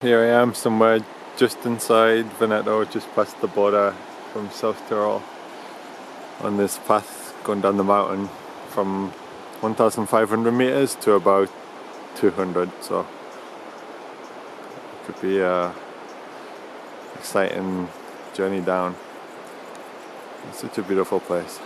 Here I am somewhere just inside Veneto, just past the border from South Tyrol. On this path going down the mountain from 1500 meters to about 200 so it could be a exciting journey down. It's such a beautiful place.